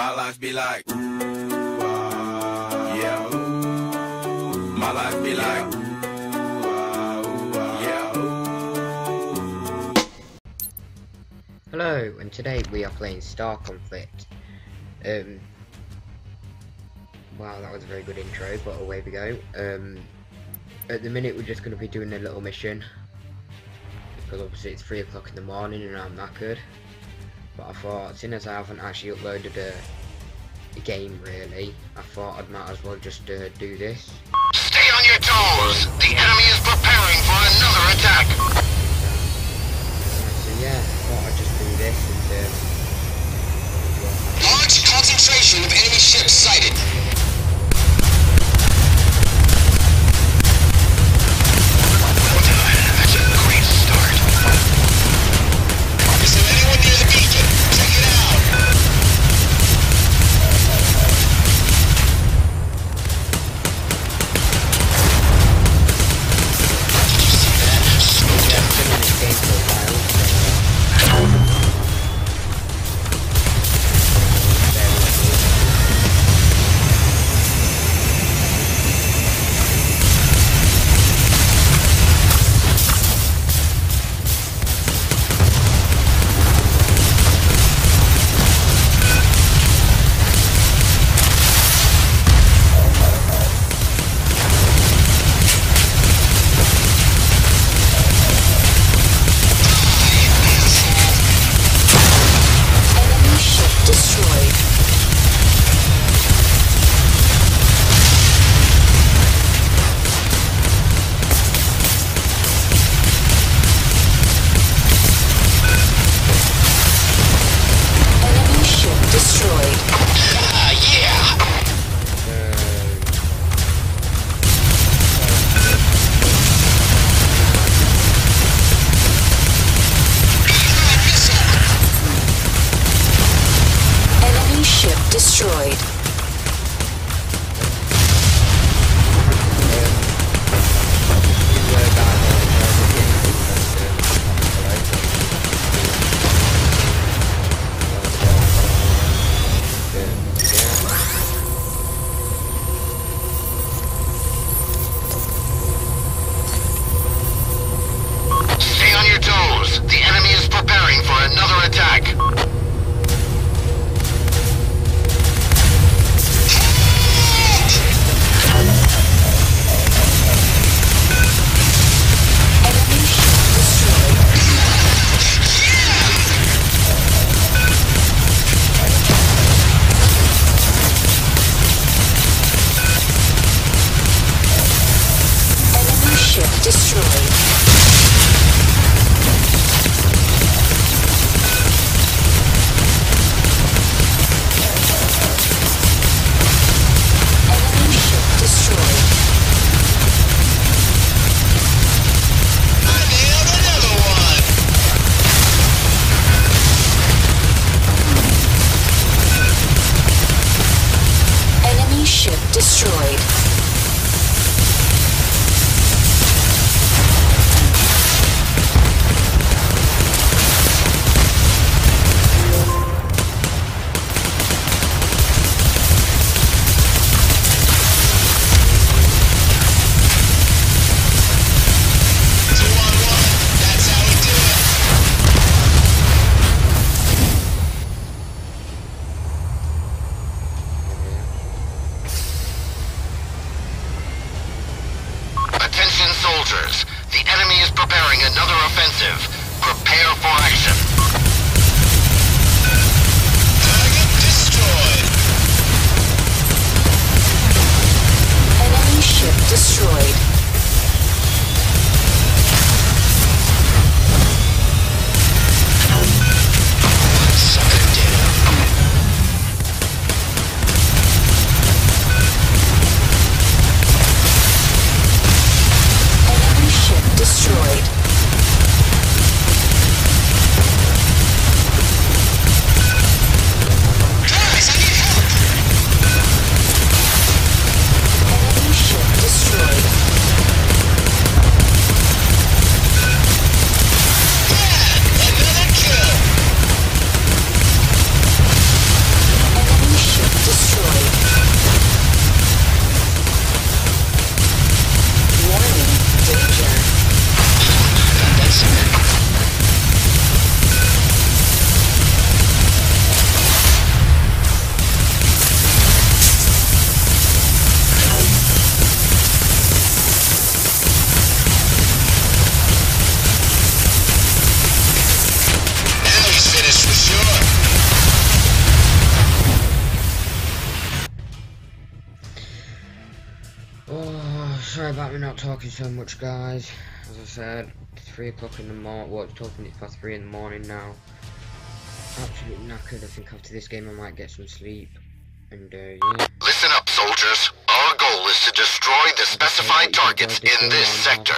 My life be like. Hello, and today we are playing Star Conflict. Um, wow, that was a very good intro, but away we go. Um, at the minute, we're just going to be doing a little mission because obviously it's three o'clock in the morning and I'm knackered. But I thought, seeing as I haven't actually uploaded a, a game really, I thought I'd might as well just uh, do this. Stay on your toes! The enemy is preparing for another attack! So yeah, I thought I'd just do this and. Um, sorry not talking so much, guys. As I said, it's 3 o'clock in the morning. Well, it's 12 minutes past 3 in the morning now. Absolutely knackered. I think after this game I might get some sleep. And, uh, yeah. Listen up, soldiers. Our goal is to destroy the specified targets in this sector.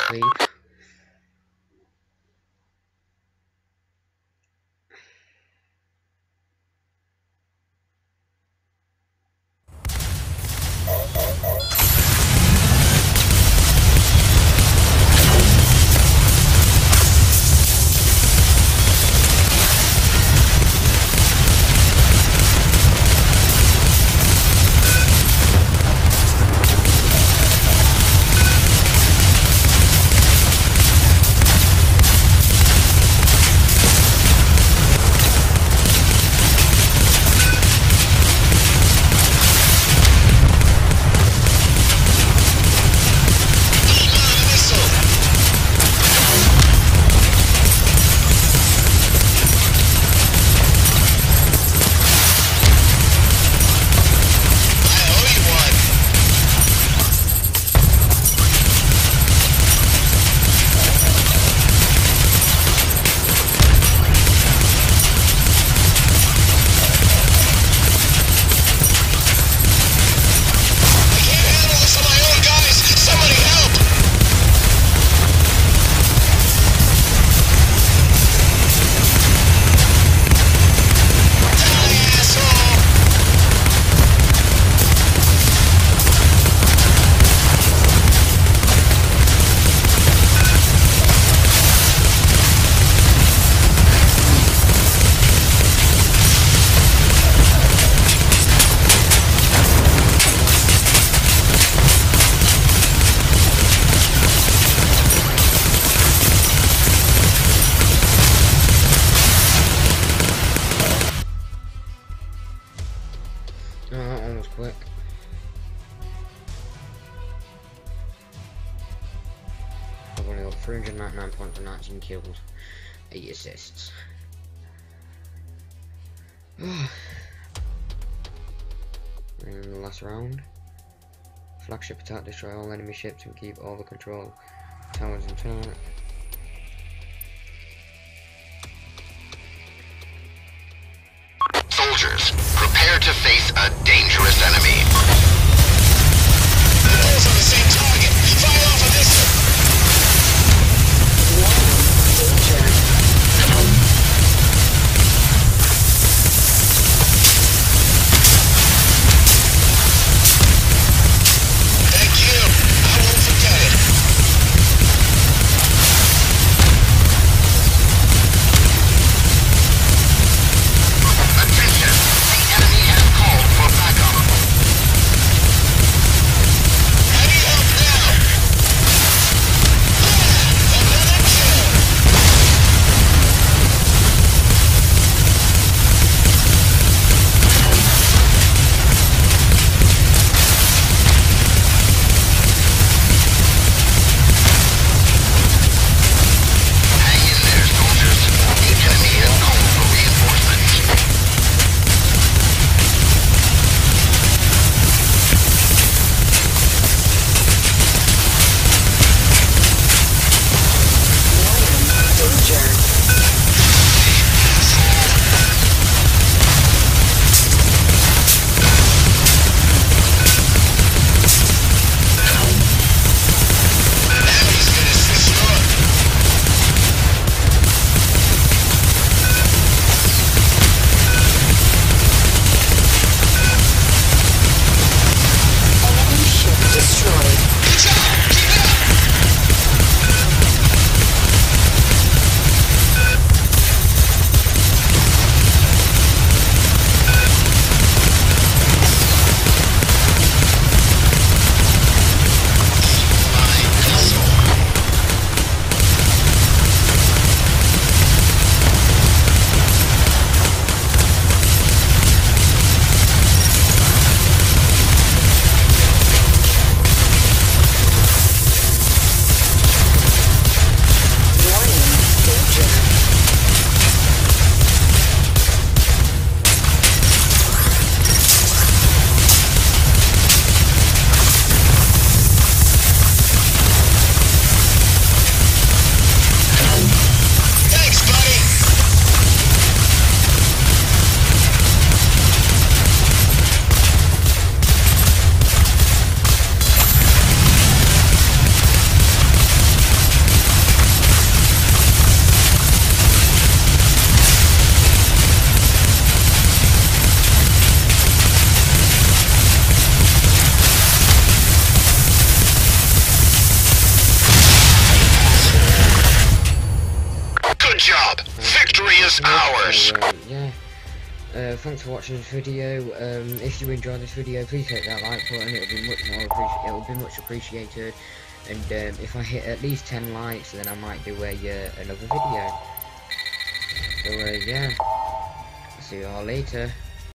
And 19 kills, 8 assists. and the last round. Flagship attack, destroy all enemy ships and keep all the control towers intact. Soldiers, prepare to face a dangerous enemy. Yeah. Uh, thanks for watching this video. Um, if you enjoyed this video, please hit that like button. It'll be much more it'll be much appreciated. And um, if I hit at least 10 likes, then I might do a uh, another video. So uh, yeah, see you all later.